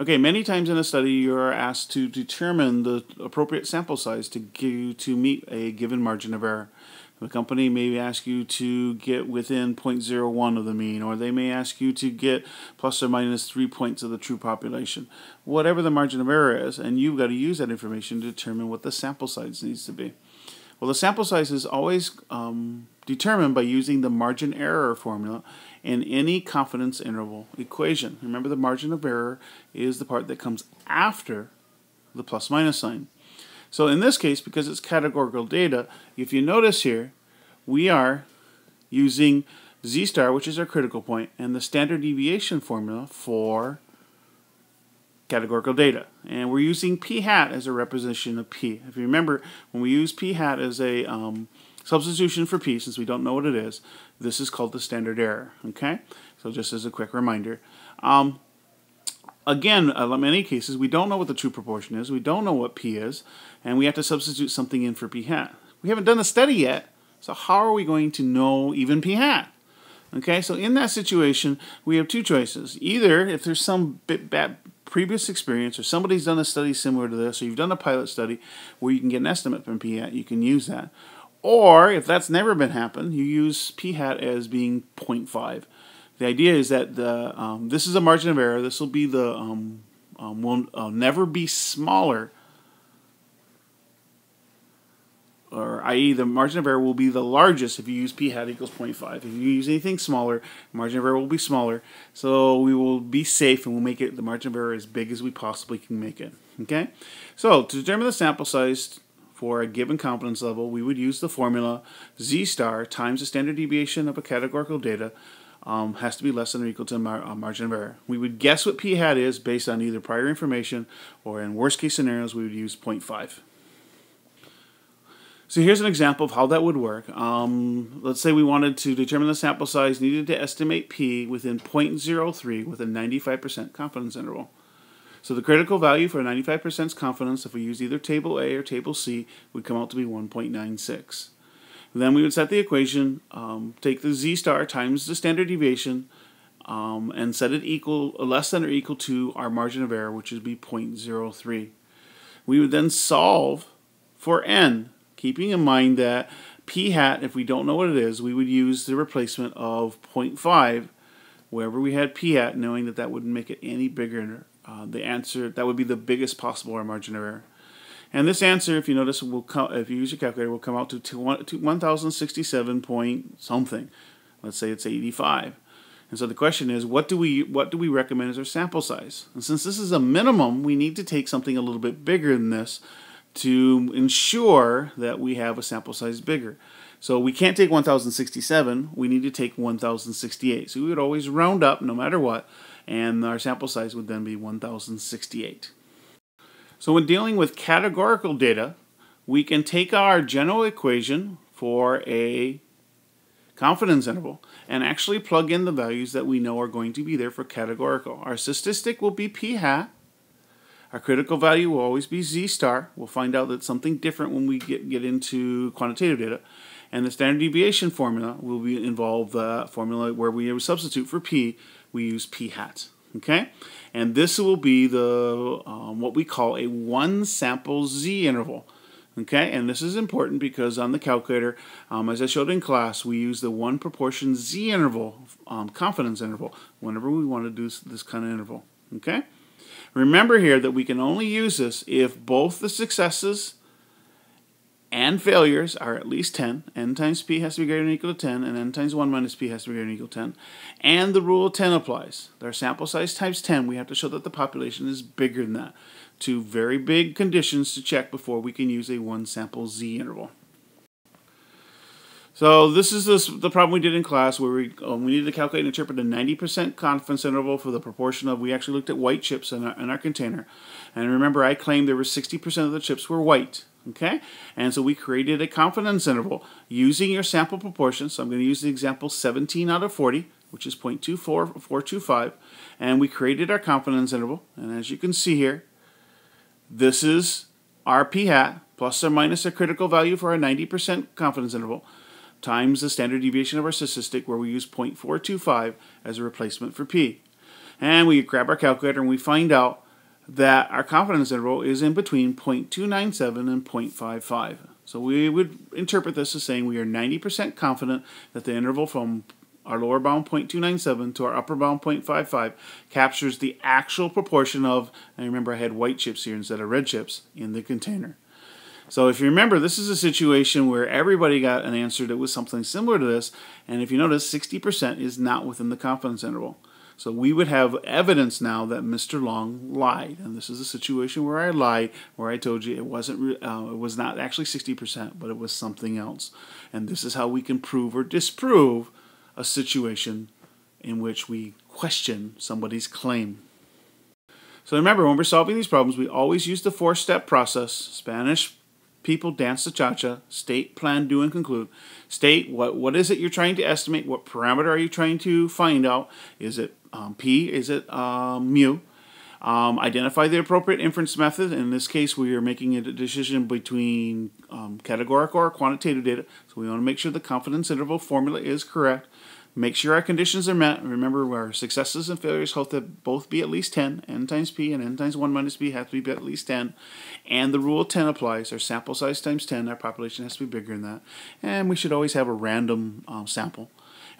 Okay, many times in a study you are asked to determine the appropriate sample size to give, to meet a given margin of error. The company may ask you to get within 0.01 of the mean, or they may ask you to get plus or minus three points of the true population. Whatever the margin of error is, and you've got to use that information to determine what the sample size needs to be. Well, the sample size is always um, determined by using the margin error formula in any confidence interval equation. Remember, the margin of error is the part that comes after the plus minus sign. So in this case, because it's categorical data, if you notice here, we are using z star, which is our critical point, and the standard deviation formula for categorical data. And we're using p hat as a representation of p. If you remember, when we use p hat as a um, substitution for p, since we don't know what it is, this is called the standard error. Okay? So just as a quick reminder. Um, again, uh, in many cases, we don't know what the true proportion is. We don't know what p is, and we have to substitute something in for p hat. We haven't done a study yet, so how are we going to know even p hat? Okay, so in that situation, we have two choices. Either if there's some bit bad previous experience, or somebody's done a study similar to this, or you've done a pilot study where you can get an estimate from p hat, you can use that. Or if that's never been happened, you use p hat as being 0.5. The idea is that the um, this is a margin of error. This will be the um, um, will uh, never be smaller, or i.e. the margin of error will be the largest if you use p hat equals 0.5. If you use anything smaller, margin of error will be smaller. So we will be safe and we'll make it the margin of error as big as we possibly can make it. Okay, so to determine the sample size for a given confidence level, we would use the formula z star times the standard deviation of a categorical data um, has to be less than or equal to mar- uh, margin of error. We would guess what p hat is based on either prior information or in worst case scenarios we would use 0.5. So here's an example of how that would work. Um, let's say we wanted to determine the sample size, needed to estimate p within 0.03 with a 95% confidence interval. So the critical value for a 95% confidence, if we use either table A or table C, would come out to be 1.96. Then we would set the equation, um, take the z star times the standard deviation, um, and set it equal less than or equal to our margin of error, which would be 0.03. We would then solve for n, keeping in mind that p hat, if we don't know what it is, we would use the replacement of 0.5 wherever we had p hat, knowing that that wouldn't make it any bigger. Uh, the answer that would be the biggest possible margin of error. And this answer, if you notice, will come if you use your calculator, will come out to 1,067 point something. Let's say it's 85. And so the question is, what do we what do we recommend as our sample size? And since this is a minimum, we need to take something a little bit bigger than this to ensure that we have a sample size bigger. So we can't take 1067, we need to take 1068. So we would always round up no matter what, and our sample size would then be 1068. So when dealing with categorical data, we can take our general equation for a confidence interval and actually plug in the values that we know are going to be there for categorical. Our statistic will be p hat. Our critical value will always be z star. We'll find out that something different when we get, get into quantitative data. And the standard deviation formula will be involve the formula where we substitute for p, we use p hat. Okay? And this will be the um, what we call a one sample z interval. Okay, and this is important because on the calculator, um, as I showed in class, we use the one proportion z interval, um, confidence interval, whenever we want to do this, this kind of interval. Okay, remember here that we can only use this if both the successes and failures are at least 10. n times p has to be greater than or equal to 10, and n times 1 minus p has to be greater than or equal to 10. And the rule of 10 applies. Our sample size times 10, we have to show that the population is bigger than that. Two very big conditions to check before we can use a one sample z interval. So this is this, the problem we did in class where we, um, we needed to calculate and interpret a 90% confidence interval for the proportion of, we actually looked at white chips in our, in our container. And remember I claimed there were 60% of the chips were white. Okay, and so we created a confidence interval using your sample proportion. So I'm going to use the example 17 out of 40, which is 0.24425, and we created our confidence interval. And as you can see here, this is our p hat plus or minus a critical value for our 90% confidence interval times the standard deviation of our statistic where we use 0.425 as a replacement for p. And we grab our calculator and we find out that our confidence interval is in between 0.297 and 0.55. So we would interpret this as saying we are 90% confident that the interval from our lower bound 0.297 to our upper bound 0.55 captures the actual proportion of, and remember I had white chips here instead of red chips in the container. So if you remember, this is a situation where everybody got an answer that was something similar to this, and if you notice, 60% is not within the confidence interval. So we would have evidence now that Mr. Long lied, and this is a situation where I lied, where I told you it wasn't, uh, it was not actually 60%, but it was something else. And this is how we can prove or disprove a situation in which we question somebody's claim. So remember, when we're solving these problems, we always use the four-step process. Spanish people dance the cha-cha, state, plan, do, and conclude. State what what is it you're trying to estimate? What parameter are you trying to find out? Is it um, p? Is it um, mu? Um, identify the appropriate inference method. In this case, we are making a decision between um, categorical or quantitative data. So we want to make sure the confidence interval formula is correct. Make sure our conditions are met. Remember, our successes and failures have to both be at least 10. n times p and n times 1 minus p have to be at least 10. And the rule of 10 applies. Our sample size times 10, our population has to be bigger than that. And we should always have a random um, sample.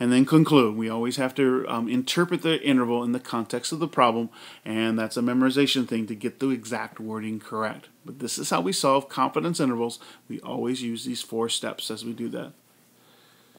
And then conclude. We always have to um, interpret the interval in the context of the problem, and that's a memorization thing to get the exact wording correct. But this is how we solve confidence intervals. We always use these four steps as we do that.